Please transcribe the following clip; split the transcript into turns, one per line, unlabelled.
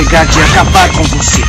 encarregado de acabar com você.